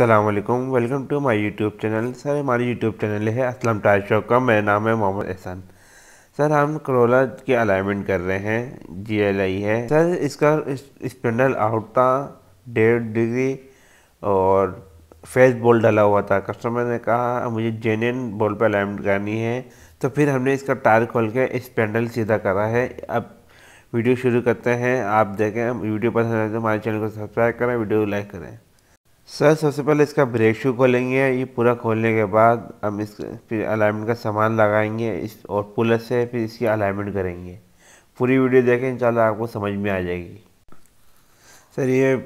Aslam welcome to my YouTube channel sir हमारी YouTube channel है Aslam tyre shop का. मेरा नाम है मोहम्मद एहसान। सर हम करोला की अलाइनमेंट कर रहे हैं. जी एल आई है। सर इसका स्पेंडल आउट था. डेढ़ डिग्री और फेस बॉल डाला हुआ था। कस्टमर ने कहा, मुझे जेन्यन बॉल पर अलाइनमेंट करनी है। तो फिर हमने इसका टायर खोल के स्पेंडल सीधा करा है। अब वीडियो शुरू करते हैं। आप देखें, वीडियो पसंद आए तो हमारे चैनल को सब्सक्राइब करें, वीडियो लाइक करें। सर, सबसे पहले इसका ब्रेक शू खोलेंगे ये पूरा खोलने के बाद हम इस, फिर अलाइनमेंट का सामान लगाएँगे, इस और पुलर से फिर इसकी अलाइनमेंट करेंगे। पूरी वीडियो देखें, इंशाल्लाह आपको समझ में आ जाएगी। सर, ये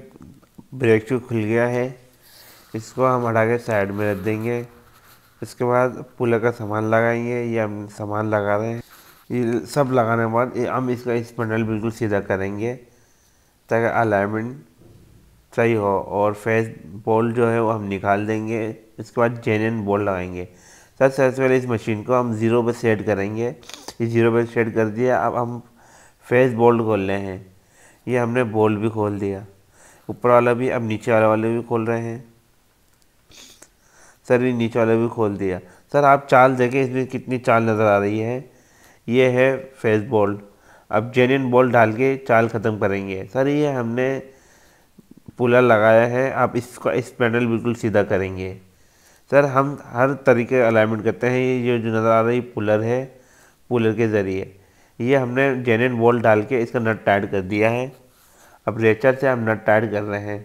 ब्रेक शू खुल गया है। इसको हम हटा के साइड में रख देंगे। इसके बाद पुलर का सामान लगाएँगे। ये हम सामान लगा रहे हैं। ये सब लगाने के बाद हम इसका इस पंडल बिल्कुल सीधा करेंगे, ताकि अलाइनमेंट सही हो और फेस बॉल जो है वो हम निकाल देंगे, इसके बाद जेन बॉल लगाएँगे। सर सबसे पहले इस मशीन को हम ज़ीरो पर सेट करेंगे। ये ज़ीरो पर सेट कर दिया, अब हम फेस बोल्ट खोल रहे हैं। ये हमने बोल्ट भी खोल दिया। ऊपर वाला भी, अब नीचे वाले वाले भी खोल रहे हैं। सर, ये नीचे वाला भी खोल दिया। सर, आप चाल देखें, इसमें कितनी चाल नज़र आ रही है। ये है फेस बोल्ट अब जेन्यन बॉल डाल के चाल ख़त्म करेंगे। सर, ये हमने पुलर लगाया है, आप इसका, इस पैनल बिल्कुल सीधा करेंगे। सर, हम हर तरीके अलाइनमेंट करते हैं, ये जो नज़र आ रही पुलर है, पुलर के ज़रिए। ये हमने जेनन बॉल डाल के इसका नट टाइट कर दिया है। अब रेचर से हम नट टाइट कर रहे हैं।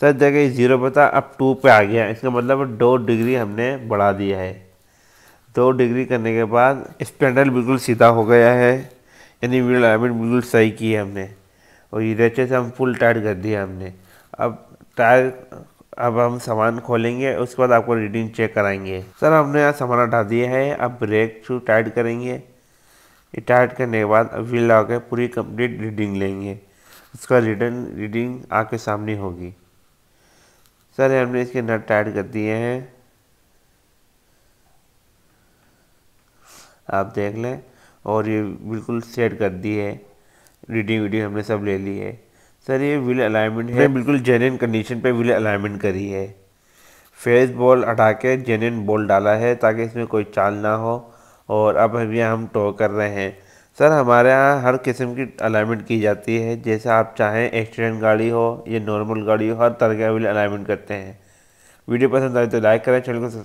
सर जगह ज़ीरो पता अब टू पे आ गया। इसका मतलब दो डिग्री हमने बढ़ा दिया है। दो डिग्री करने के बाद स्पेंडल बिल्कुल सीधा हो गया है। यानी व्हील अलाइनमेंट बिल्कुल सही की है हमने। और ये रेचे से हम फुल टाइट कर दिया हमने। अब टायर, अब हम सामान खोलेंगे, उसके बाद आपको रीडिंग चेक कराएँगे। सर, हमने यहाँ सामान हटा दिया है, अब ब्रेक शू टाइट करेंगे। ये टाइट करने के बाद व्हील लगा पूरी कंप्लीट रीडिंग लेंगे। उसका रिटर्न रीडिंग आपके सामने होगी। सर, हमने इसके नट टाइट कर दिए हैं। आप देख लें, और ये बिल्कुल सेट कर दिए है। रीडिंग वीडियो हमने सब ले ली है। सर, ये व्हील अलाइनमेंट है। बिल्कुल जेन्यन कंडीशन पे व्हील अलाइनमेंट करी है। फेस बॉल हटा के जेन्यन बॉल डाला है ताकि इसमें कोई चाल ना हो और अब अभी हम टो कर रहे हैं। सर, हमारे यहाँ हर किस्म की अलाइनमेंट की जाती है। जैसे आप चाहें एक्सीडेंट गाड़ी हो या नॉर्मल गाड़ी हो, हर तरह का व्हील अलाइनमेंट करते हैं। वीडियो पसंद आए तो लाइक करें चैनल को